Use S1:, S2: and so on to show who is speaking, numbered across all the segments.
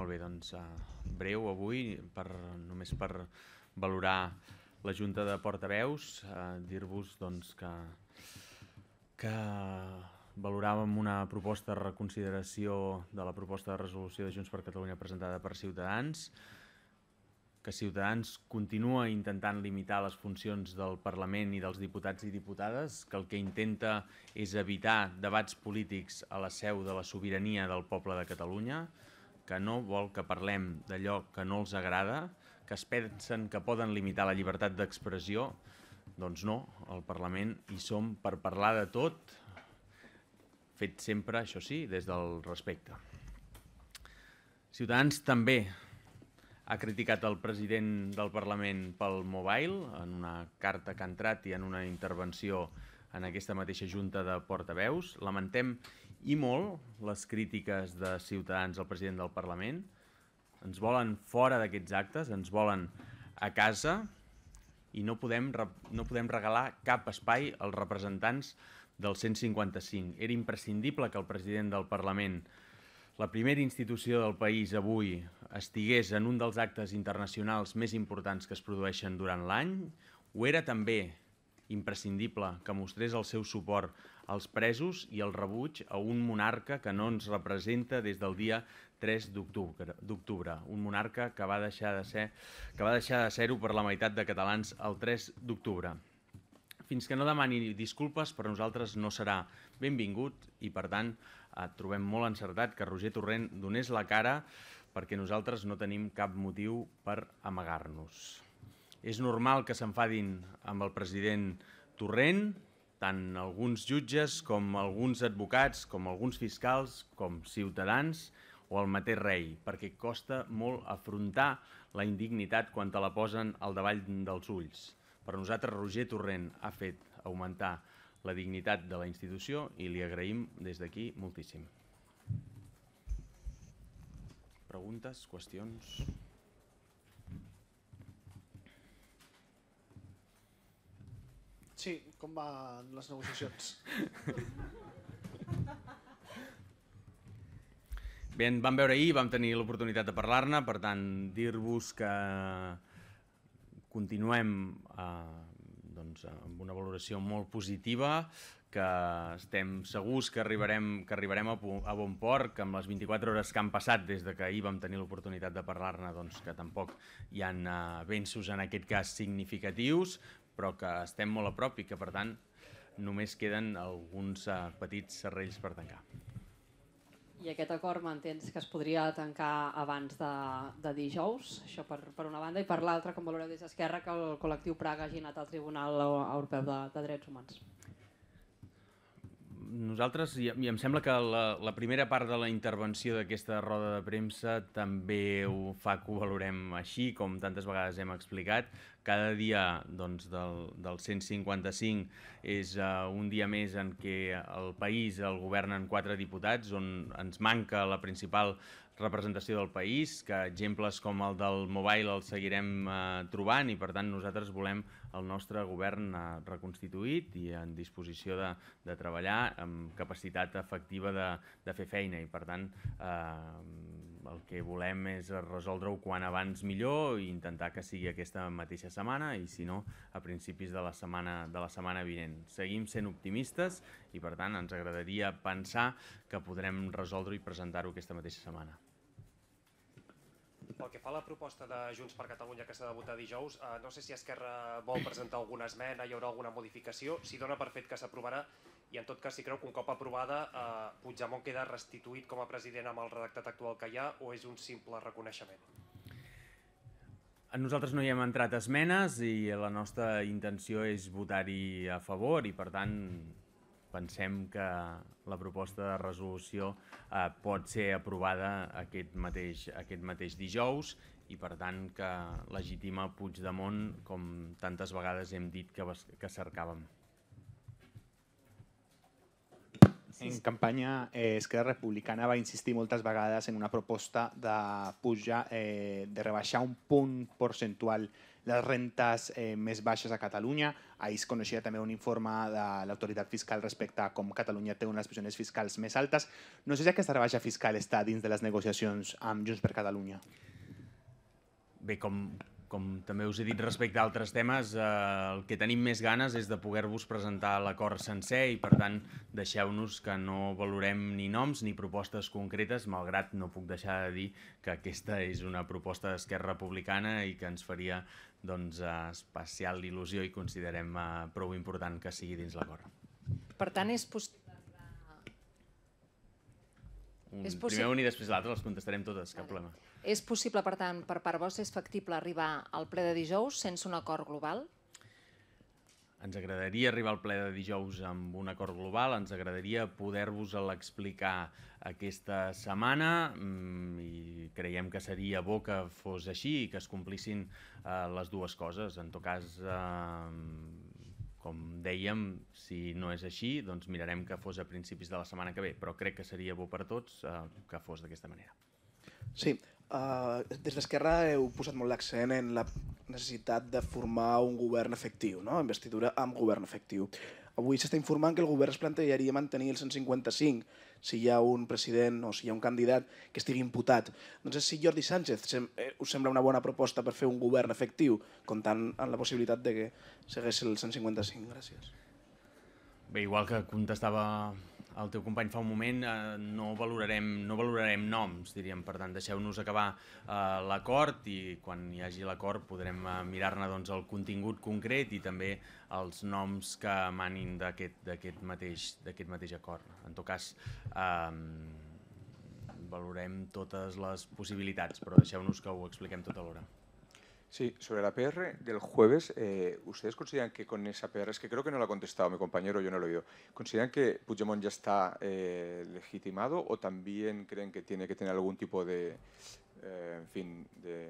S1: Molt bé, doncs uh, breu avui, per, només per valorar la Junta de Portaveus, uh, dir-vos doncs, que, que valoràvem una proposta de reconsideració de la proposta de resolució de Junts per Catalunya presentada per Ciutadans, que Ciutadans continua intentant limitar les funcions del Parlament i dels diputats i diputades, que el que intenta és evitar debats polítics a la seu de la sobirania del poble de Catalunya, que no vol que parlem d'allò que no els agrada, que es pensen que poden limitar la llibertat d'expressió, doncs no, al Parlament hi som per parlar de tot, fet sempre, això sí, des del respecte. Ciutadans també ha criticat el president del Parlament pel mobile en una carta que ha entrat i en una intervenció en aquesta mateixa junta de portaveus. Lamentem i molt les crítiques de Ciutadans al president del Parlament. Ens volen fora d'aquests actes, ens volen a casa i no podem, no podem regalar cap espai als representants del 155. Era imprescindible que el president del Parlament la primera institució del país avui estigués en un dels actes internacionals més importants que es produeixen durant l'any, ho era també imprescindible que mostrés el seu suport als presos i el rebuig a un monarca que no ens representa des del dia 3 d'octubre, un monarca que va deixar de ser que va deixar de ser-ho per la meitat de catalans el 3 d'octubre. Fins que no demani disculpes, per nosaltres no serà benvingut i, per tant, eh, trobem molt encertat que Roger Torrent donés la cara perquè nosaltres no tenim cap motiu per amagar-nos. És normal que s'enfadin amb el president Torrent, tant alguns jutges com alguns advocats, com alguns fiscals, com ciutadans o el mateix rei, perquè costa molt afrontar la indignitat quan te la posen al davall dels ulls. Per nosaltres, Roger Torrent ha fet augmentar la dignitat de la institució i li agraïm des d'aquí moltíssim. Preguntes, qüestions?
S2: Sí, com van les negociacions?
S1: Bé, vam veure ahir, vam tenir l'oportunitat de parlar-ne, per tant, dir-vos que continuem eh, doncs, amb una valoració molt positiva, que estem segurs que arribarem, que arribarem a, a bon port, que amb les 24 hores que han passat des de que ahir vam tenir l'oportunitat de parlar-ne, doncs, que tampoc hi ha uh, avenços en aquest cas significatius, però que estem molt a prop i que per tant només queden alguns uh, petits serrells per tancar.
S3: I aquest acord m'entens que es podria tancar abans de, de dijous, això per, per una banda, i per l'altra, com valoreu des d'Esquerra, que el col·lectiu Praga hagi anat al Tribunal Europeu de, de Drets Humans?
S1: nosaltres, i, i em sembla que la, la primera part de la intervenció d'aquesta roda de premsa també ho fa que ho valorem així, com tantes vegades hem explicat. Cada dia doncs, del, del 155 és uh, un dia més en què el país el governen quatre diputats, on ens manca la principal representació del país, que exemples com el del mobile el seguirem eh, trobant i per tant nosaltres volem el nostre govern eh, reconstituït i en disposició de, de treballar amb capacitat efectiva de, de fer feina i per tant eh, el que volem és resoldre-ho quan abans millor i intentar que sigui aquesta mateixa setmana i si no a principis de la setmana, de la setmana vinent. Seguim sent optimistes i per tant ens agradaria pensar que podrem resoldre i presentar-ho aquesta mateixa setmana.
S4: Pel que fa a la proposta de Junts per Catalunya que s'ha de votar dijous, eh, no sé si Esquerra vol presentar alguna esmena, hi haurà alguna modificació, si dona per fet que s'aprovarà i en tot cas si creu que un cop aprovada eh, Puigdemont queda restituït com a president amb el redactat actual que hi ha o és un simple reconeixement?
S1: Nosaltres no hi hem entrat esmenes i la nostra intenció és votar-hi a favor i per tant pensem que la proposta de resolució eh, pot ser aprovada aquest mateix, aquest mateix dijous i per tant que legitima Puigdemont com tantes vegades hem dit que, que cercàvem.
S5: En campanya, eh, Esquerra Republicana va insistir moltes vegades en una proposta de pujar, eh, de rebaixar un punt percentual les rentes eh, més baixes a Catalunya. Ahir es coneixia també un informe de l'autoritat fiscal respecte a com Catalunya té unes pressions fiscals més altes. No sé si aquesta rebaixa fiscal està dins de les negociacions amb Junts per Catalunya.
S1: Bé, com, com també us he dit respecte a altres temes, eh, el que tenim més ganes és de poder-vos presentar l'acord sencer i, per tant, deixeu-nos que no valorem ni noms ni propostes concretes, malgrat no puc deixar de dir que aquesta és una proposta d'Esquerra Republicana i que ens faria doncs, especial il·lusió i considerem eh, prou important que sigui dins l'acord.
S6: Per tant, és possible...
S1: Un,
S6: És
S1: primer
S6: possi-
S1: un i després l'altre, les contestarem totes, cap problema.
S6: És possible, per tant, per part vostra és factible arribar al ple de dijous sense un acord global?
S1: Ens agradaria arribar al ple de dijous amb un acord global, ens agradaria poder-vos l'explicar aquesta setmana mm, i creiem que seria bo que fos així i que es complissin eh, les dues coses. En tot cas, eh, com dèiem, si no és així, doncs mirarem que fos a principis de la setmana que ve, però crec que seria bo per tots eh, que fos d'aquesta manera.
S2: Sí, uh, des d'Esquerra heu posat molt l'accent en la necessitat de formar un govern efectiu, no? investidura amb govern efectiu. Avui s'està informant que el govern es plantejaria mantenir el 155 si hi ha un president o si hi ha un candidat que estigui imputat. Doncs si Jordi Sánchez sem eh, us sembla una bona proposta per fer un govern efectiu, comptant amb la possibilitat de que segueix el 155. Gràcies.
S1: Bé, igual que contestava el teu company fa un moment, eh, no, valorarem, no valorarem noms, diríem. Per tant, deixeu-nos acabar eh, l'acord i quan hi hagi l'acord podrem eh, mirar-ne doncs, el contingut concret i també els noms que emanin d'aquest mateix, mateix acord. En tot cas, eh, valorem totes les possibilitats, però deixeu-nos que ho expliquem tot alhora.
S7: Sí, sobre la PR del jueves, eh, ¿ustedes consideran que con esa PR, es que creo que no lo ha contestado mi compañero, yo no lo he oído, ¿consideran que Puigdemont ya está eh, legitimado o también creen que tiene que tener algún tipo de, eh, en fin, de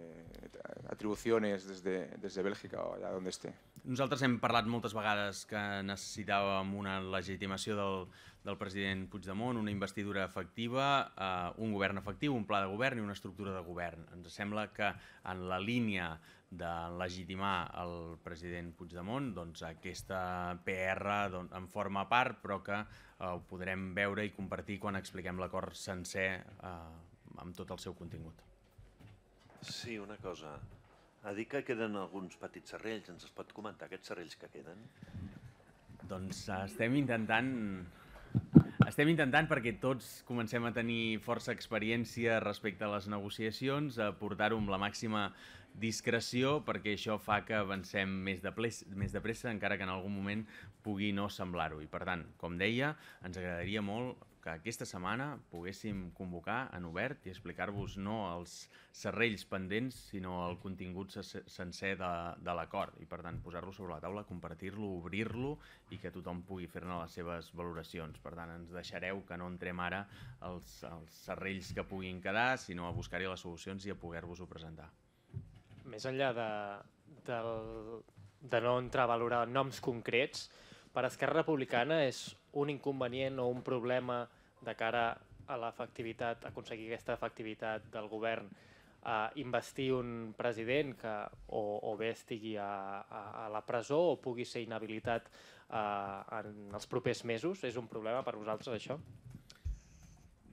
S7: atribuciones desde, desde Bèlgica o allà on esté?
S1: Nosaltres hem parlat moltes vegades que necessitàvem una legitimació del, del president Puigdemont, una investidura efectiva, eh, un govern efectiu, un pla de govern i una estructura de govern. Ens sembla que en la línia de legitimar el president Puigdemont, doncs aquesta PR doncs, en forma part, però que eh, ho podrem veure i compartir quan expliquem l'acord sencer eh, amb tot el seu contingut.
S8: Sí, una cosa. Ha dit que queden alguns petits serrells. Ens es pot comentar aquests serrells que queden?
S1: Doncs eh, estem intentant... Estem intentant, perquè tots comencem a tenir força experiència respecte a les negociacions, a portar-ho amb la màxima discreció, perquè això fa que avancem més de, ples, més de pressa, encara que en algun moment pugui no semblar-ho. I per tant, com deia, ens agradaria molt que aquesta setmana poguéssim convocar en obert i explicar-vos no els serrells pendents, sinó el contingut se- sencer de, de l'acord. I per tant, posar-lo sobre la taula, compartir-lo, obrir-lo i que tothom pugui fer-ne les seves valoracions. Per tant, ens deixareu que no entrem ara els, els serrells que puguin quedar, sinó a buscar-hi les solucions i a poder-vos-ho presentar.
S9: més enllà de, del, de no entrar a valorar noms concrets, per Esquerra Republicana és un inconvenient o un problema de cara a l'efectivitat, aconseguir aquesta efectivitat del govern, a investir un president que o, o bé estigui a, a, a la presó o pugui ser inhabilitat eh, en els propers mesos. És un problema per vosaltres, això?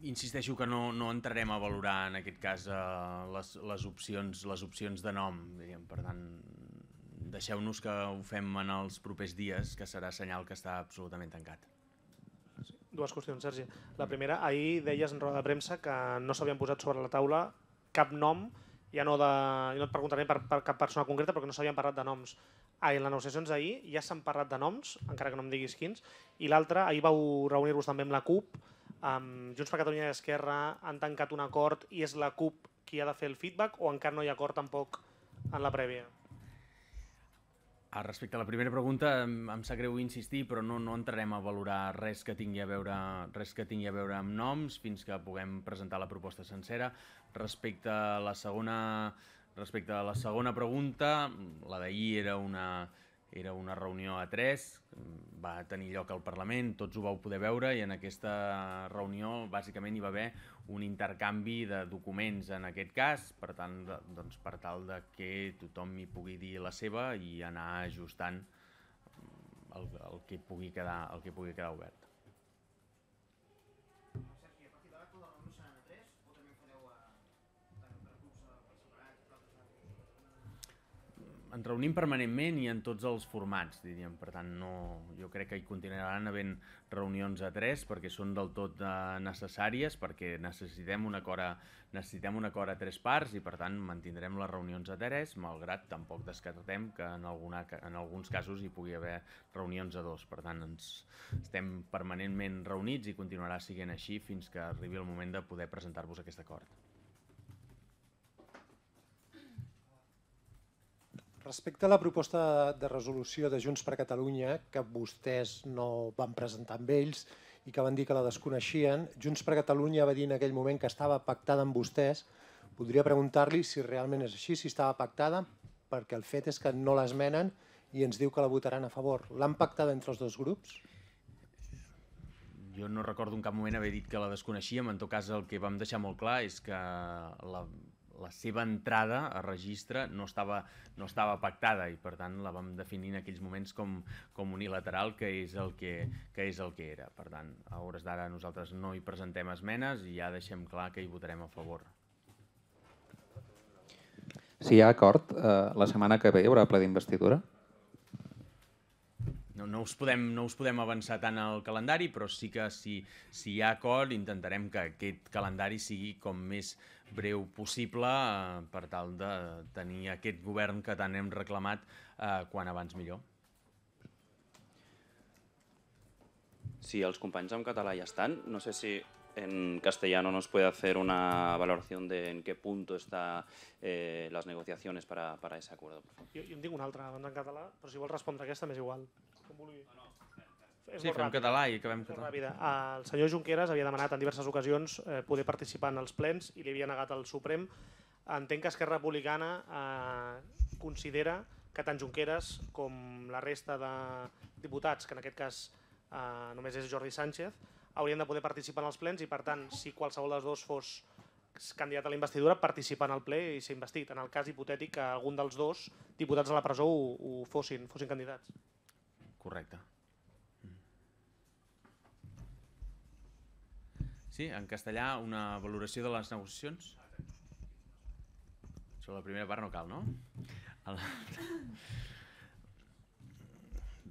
S1: Insisteixo que no, no entrarem a valorar en aquest cas eh, les, les, opcions, les opcions de nom. Per tant, deixeu-nos que ho fem en els propers dies, que serà senyal que està absolutament tancat.
S2: Dues qüestions, Sergi. La primera, ahir deies en roda de premsa que no s'havien posat sobre la taula cap nom, ja no, de, jo no et preguntaré per, per cap persona concreta, perquè no s'havien parlat de noms. Ah, en les negociacions d'ahir ja s'han parlat de noms, encara que no em diguis quins, i l'altre, ahir vau reunir-vos també amb la CUP, amb Junts per Catalunya i Esquerra han tancat un acord i és la CUP qui ha de fer el feedback o encara no hi ha acord tampoc en la prèvia?
S1: Ah, respecte a la primera pregunta, em, em sap greu insistir, però no, no entrarem a valorar res que tingui a veure res que tingui a veure amb noms fins que puguem presentar la proposta sencera. Respecte a la segona respecte a la segona pregunta, la d'ahir era una era una reunió a tres, va tenir lloc al Parlament, tots ho vau poder veure i en aquesta reunió bàsicament hi va haver un intercanvi de documents en aquest cas, per tant, doncs, per tal de que tothom hi pugui dir la seva i anar ajustant el, el, que, pugui quedar, el que pugui quedar obert. Ens reunim permanentment i en tots els formats, diríem. Per tant, no, jo crec que hi continuaran havent reunions a tres perquè són del tot uh, necessàries, perquè necessitem un acord a, necessitem un acord a tres parts i per tant mantindrem les reunions a tres, malgrat tampoc descartem que en, alguna, en alguns casos hi pugui haver reunions a dos. Per tant, ens estem permanentment reunits i continuarà sent així fins que arribi el moment de poder presentar-vos aquest acord.
S10: Respecte a la proposta de resolució de Junts per Catalunya, que vostès no van presentar amb ells i que van dir que la desconeixien, Junts per Catalunya va dir en aquell moment que estava pactada amb vostès. Podria preguntar-li si realment és així, si estava pactada, perquè el fet és que no l'esmenen i ens diu que la votaran a favor. L'han pactada entre els dos grups?
S1: Jo no recordo en cap moment haver dit que la desconeixíem, en tot cas el que vam deixar molt clar és que la, la seva entrada a registre no estava, no estava pactada i per tant la vam definir en aquells moments com, com unilateral que és, el que, que és el que era. Per tant, a hores d'ara nosaltres no hi presentem esmenes i ja deixem clar que hi votarem a favor.
S11: Si hi ha acord, eh, la setmana que ve hi haurà ple d'investidura?
S1: No, us podem, no us podem avançar tant al calendari, però sí que si, si hi ha acord intentarem que aquest calendari sigui com més breu possible eh, per tal de tenir aquest govern que tant hem reclamat eh, quan abans millor.
S12: Si els companys en català ja estan, no sé si en castellano nos puede hacer una valoración de en qué punto están eh, las negociaciones para, para ese acuerdo. Por
S2: favor. Jo, jo en tinc una altra en català, però si vols respondre aquesta m'és igual. Com vulgui. No.
S1: És sí, fem català i acabem català.
S2: Ràpida. El senyor Junqueras havia demanat en diverses ocasions eh, poder participar en els plens i li havia negat el Suprem. Entenc que Esquerra Republicana eh, considera que tant Junqueras com la resta de diputats, que en aquest cas eh, només és Jordi Sánchez, haurien de poder participar en els plens i, per tant, si qualsevol dels dos fos candidat a la investidura, participar en el ple i ser investit, en el cas hipotètic que algun dels dos diputats de la presó ho, ho fossin, fossin candidats.
S1: Correcte. Sí, en castellà, una valoració de les negociacions? Sobre la primera part no cal, no?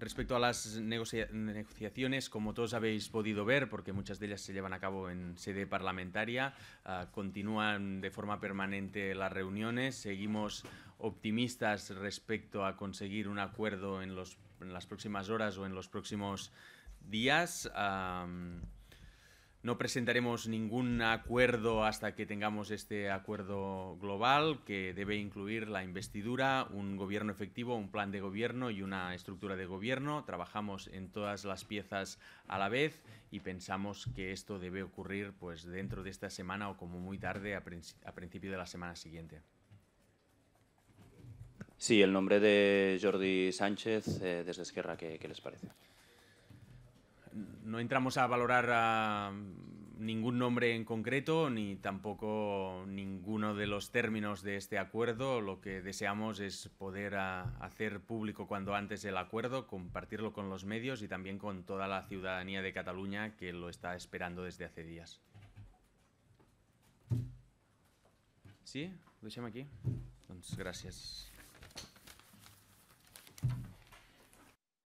S1: Respecto a las negociaciones, como todos habéis podido ver, porque muchas de ellas se llevan a cabo en sede parlamentaria, uh, continúan de forma permanente las reuniones, seguimos optimistas respecto a conseguir un acuerdo en, los, en las próximas horas o en los próximos días. No presentaremos ningún acuerdo hasta que tengamos este acuerdo global que debe incluir la investidura, un gobierno efectivo, un plan de gobierno y una estructura de gobierno. Trabajamos en todas las piezas a la vez y pensamos que esto debe ocurrir pues, dentro de esta semana o como muy tarde a principio de la semana siguiente.
S12: Sí, el nombre de Jordi Sánchez eh, desde Esquerra, ¿qué, ¿qué les parece?
S1: no entramos a valorar a ningún nombre en concreto ni tampoco ninguno de los términos de este acuerdo. Lo que deseamos es poder hacer público cuando antes el acuerdo, compartirlo con los medios y también con toda la ciudadanía de Cataluña que lo está esperando desde hace días. ¿Sí? Lo aquí? Gràcies.